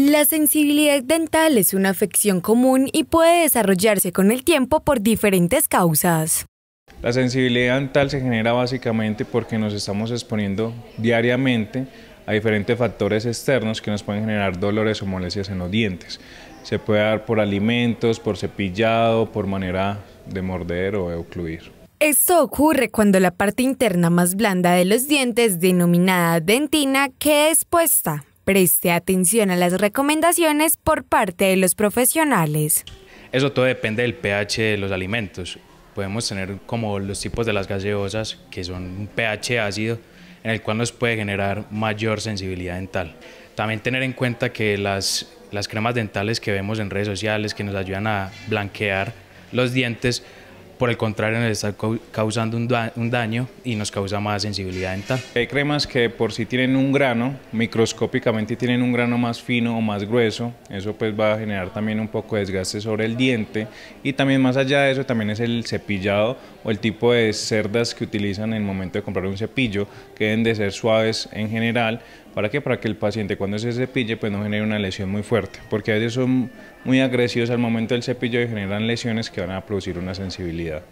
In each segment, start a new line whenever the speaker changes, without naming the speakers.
La sensibilidad dental es una afección común y puede desarrollarse con el tiempo por diferentes causas.
La sensibilidad dental se genera básicamente porque nos estamos exponiendo diariamente a diferentes factores externos que nos pueden generar dolores o molestias en los dientes. Se puede dar por alimentos, por cepillado, por manera de morder o de ocluir.
Esto ocurre cuando la parte interna más blanda de los dientes, denominada dentina, queda expuesta. Preste atención a las recomendaciones por parte de los profesionales.
Eso todo depende del pH de los alimentos. Podemos tener como los tipos de las gaseosas, que son un pH ácido, en el cual nos puede generar mayor sensibilidad dental. También tener en cuenta que las, las cremas dentales que vemos en redes sociales, que nos ayudan a blanquear los dientes, por el contrario nos está causando un, daño y nos causa más sensibilidad dental.
Hay cremas que por sí tienen un grano, microscópicamente tienen un grano más fino o más grueso, eso pues va a generar también un poco de desgaste sobre el diente y también más allá de eso también es el cepillado o el tipo de cerdas que utilizan en el momento de comprar un cepillo, que deben de ser suaves en general, ¿para qué? Para que el paciente cuando se cepille pues no genere una lesión muy fuerte, porque a veces son muy agresivos al momento del cepillo y generan lesiones que van a producir una sensibilidad.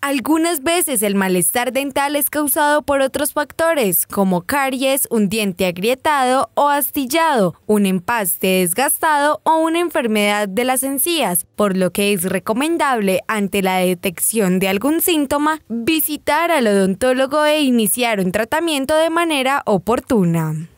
Algunas veces el malestar dental es causado por otros factores, como caries, un diente agrietado o astillado, un empaste desgastado o una enfermedad de las encías, por lo que es recomendable, ante la detección de algún síntoma, visitar al odontólogo e iniciar un tratamiento de manera oportuna.